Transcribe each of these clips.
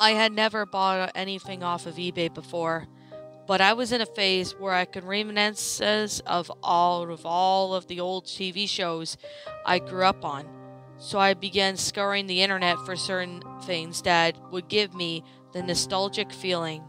I had never bought anything off of eBay before, but I was in a phase where I could reminiscences of all of all of the old TV shows I grew up on. So I began scouring the internet for certain things that would give me the nostalgic feeling.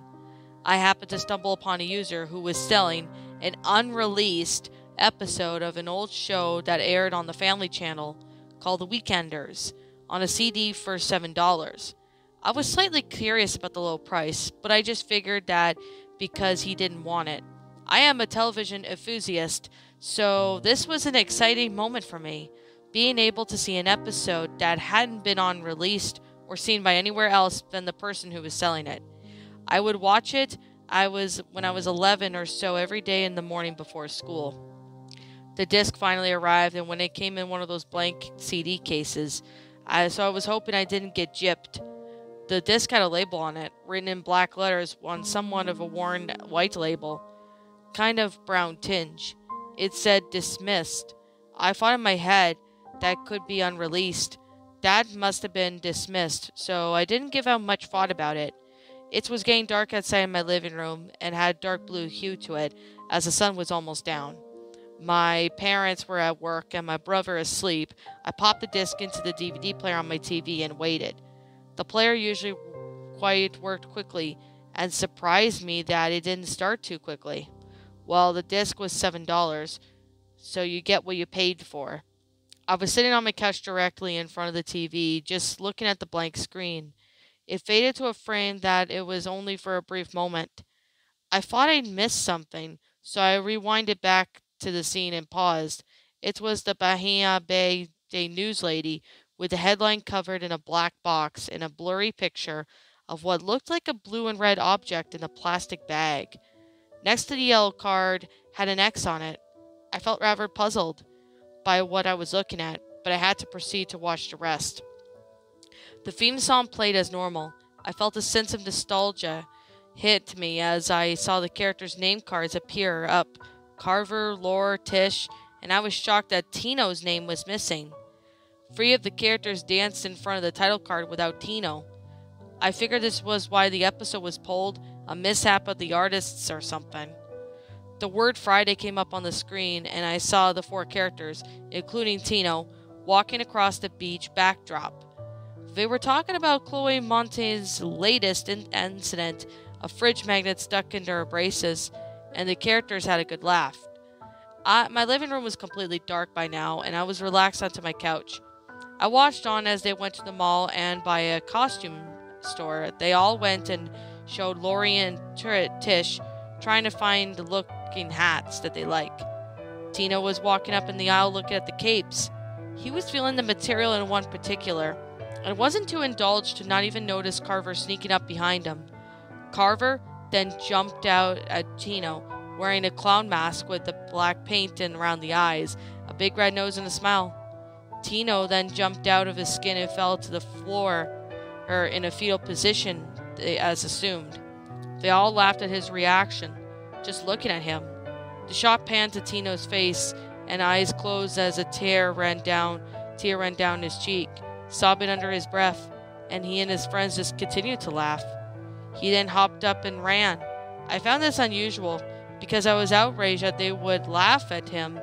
I happened to stumble upon a user who was selling an unreleased episode of an old show that aired on the Family Channel called The Weekenders on a CD for $7. I was slightly curious about the low price, but I just figured that because he didn't want it. I am a television enthusiast, so this was an exciting moment for me. Being able to see an episode that hadn't been on released or seen by anywhere else than the person who was selling it. I would watch it I was when I was 11 or so every day in the morning before school. The disc finally arrived and when it came in one of those blank CD cases, I, so I was hoping I didn't get gypped. The disc had a label on it, written in black letters on somewhat of a worn white label, kind of brown tinge. It said dismissed. I thought in my head that could be unreleased. That must have been dismissed, so I didn't give out much thought about it. It was getting dark outside in my living room and had a dark blue hue to it as the sun was almost down. My parents were at work and my brother asleep. I popped the disc into the DVD player on my TV and waited. The player usually quite worked quickly and surprised me that it didn't start too quickly. Well, the disc was $7, so you get what you paid for. I was sitting on my couch directly in front of the TV, just looking at the blank screen. It faded to a frame that it was only for a brief moment. I thought I'd missed something, so I rewinded back to the scene and paused. It was the Bahia Bay Day News lady with the headline covered in a black box and a blurry picture of what looked like a blue and red object in a plastic bag. Next to the yellow card had an X on it. I felt rather puzzled by what I was looking at, but I had to proceed to watch the rest. The theme song played as normal. I felt a sense of nostalgia hit me as I saw the characters' name cards appear up Carver, Lor, Tish, and I was shocked that Tino's name was missing. Three of the characters danced in front of the title card without Tino. I figured this was why the episode was pulled, a mishap of the artists or something. The word Friday came up on the screen, and I saw the four characters, including Tino, walking across the beach backdrop. They were talking about Chloe Monte's latest in- incident, a fridge magnet stuck into her braces, and the characters had a good laugh. I, my living room was completely dark by now, and I was relaxed onto my couch. I watched on as they went to the mall and by a costume store. They all went and showed Lori and Tish trying to find the looking hats that they like. Tino was walking up in the aisle looking at the capes. He was feeling the material in one particular, and wasn't too indulged to not even notice Carver sneaking up behind him. Carver then jumped out at Tino, wearing a clown mask with the black paint and around the eyes, a big red nose, and a smile. Tino then jumped out of his skin and fell to the floor, or in a fetal position, eh, as assumed. They all laughed at his reaction, just looking at him. The shot panned to Tino's face, and eyes closed as a tear ran down, tear ran down his cheek, sobbing under his breath, and he and his friends just continued to laugh. He then hopped up and ran. I found this unusual because I was outraged that they would laugh at him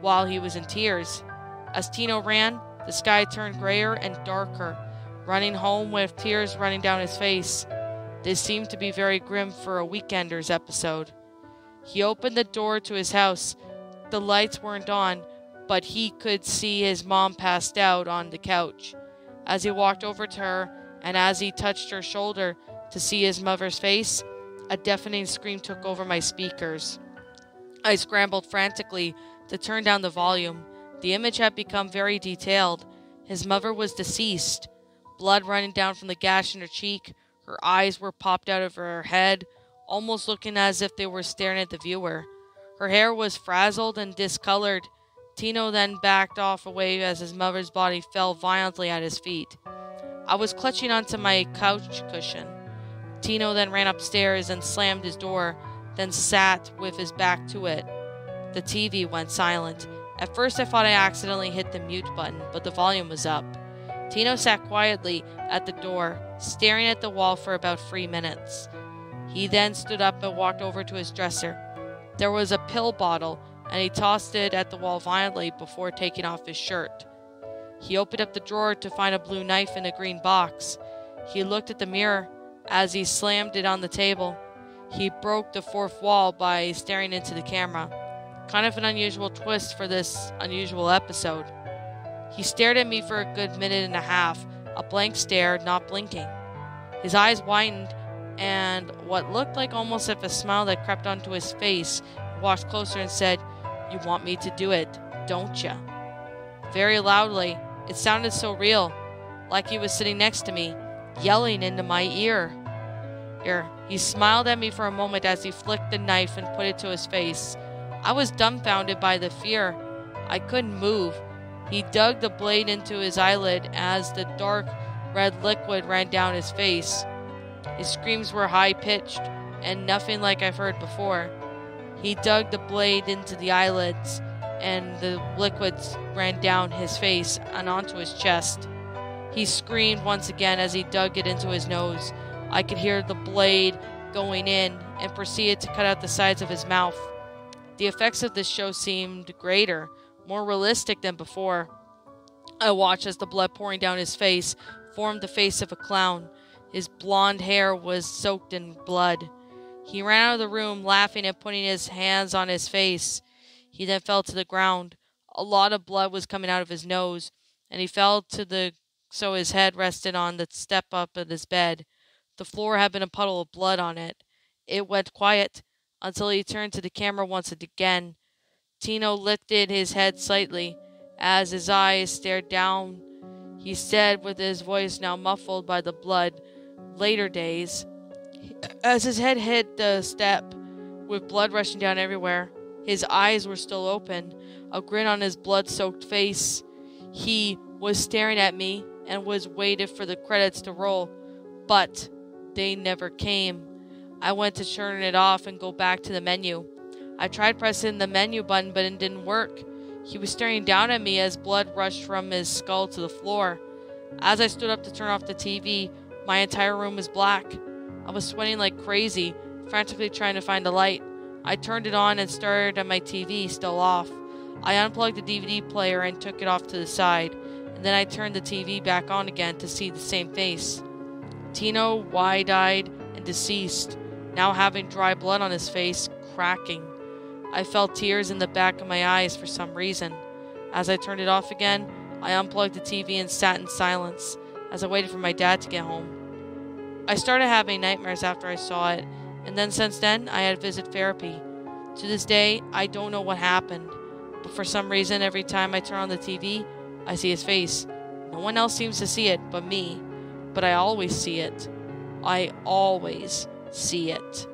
while he was in tears. As Tino ran, the sky turned grayer and darker, running home with tears running down his face. This seemed to be very grim for a Weekenders episode. He opened the door to his house. The lights weren't on, but he could see his mom passed out on the couch. As he walked over to her, and as he touched her shoulder to see his mother's face, a deafening scream took over my speakers. I scrambled frantically to turn down the volume. The image had become very detailed. His mother was deceased, blood running down from the gash in her cheek. Her eyes were popped out of her head, almost looking as if they were staring at the viewer. Her hair was frazzled and discolored. Tino then backed off away as his mother's body fell violently at his feet. I was clutching onto my couch cushion. Tino then ran upstairs and slammed his door, then sat with his back to it. The TV went silent. At first, I thought I accidentally hit the mute button, but the volume was up. Tino sat quietly at the door, staring at the wall for about three minutes. He then stood up and walked over to his dresser. There was a pill bottle, and he tossed it at the wall violently before taking off his shirt. He opened up the drawer to find a blue knife in a green box. He looked at the mirror as he slammed it on the table. He broke the fourth wall by staring into the camera. Kind of an unusual twist for this unusual episode. He stared at me for a good minute and a half, a blank stare, not blinking. His eyes widened, and what looked like almost if a smile that crept onto his face walked closer and said, You want me to do it, don't you? Very loudly, it sounded so real, like he was sitting next to me, yelling into my ear. Ear. He smiled at me for a moment as he flicked the knife and put it to his face. I was dumbfounded by the fear. I couldn't move. He dug the blade into his eyelid as the dark red liquid ran down his face. His screams were high pitched and nothing like I've heard before. He dug the blade into the eyelids and the liquids ran down his face and onto his chest. He screamed once again as he dug it into his nose. I could hear the blade going in and proceeded to cut out the sides of his mouth. The effects of this show seemed greater, more realistic than before. I watched as the blood pouring down his face formed the face of a clown. His blond hair was soaked in blood. He ran out of the room, laughing and putting his hands on his face. He then fell to the ground. A lot of blood was coming out of his nose, and he fell to the so his head rested on the step up of his bed. The floor had been a puddle of blood on it. It went quiet until he turned to the camera once again. Tino lifted his head slightly as his eyes stared down. He said, with his voice now muffled by the blood, later days. As his head hit the step, with blood rushing down everywhere, his eyes were still open, a grin on his blood soaked face. He was staring at me and was waited for the credits to roll, but they never came. I went to turn it off and go back to the menu. I tried pressing the menu button, but it didn't work. He was staring down at me as blood rushed from his skull to the floor. As I stood up to turn off the TV, my entire room was black. I was sweating like crazy, frantically trying to find a light. I turned it on and stared at my TV, still off. I unplugged the DVD player and took it off to the side, and then I turned the TV back on again to see the same face. Tino, wide eyed and deceased, now having dry blood on his face, cracking. I felt tears in the back of my eyes for some reason. As I turned it off again, I unplugged the TV and sat in silence as I waited for my dad to get home. I started having nightmares after I saw it, and then since then, I had visit therapy. To this day, I don't know what happened, but for some reason, every time I turn on the TV, I see his face. No one else seems to see it but me, but I always see it. I always see it.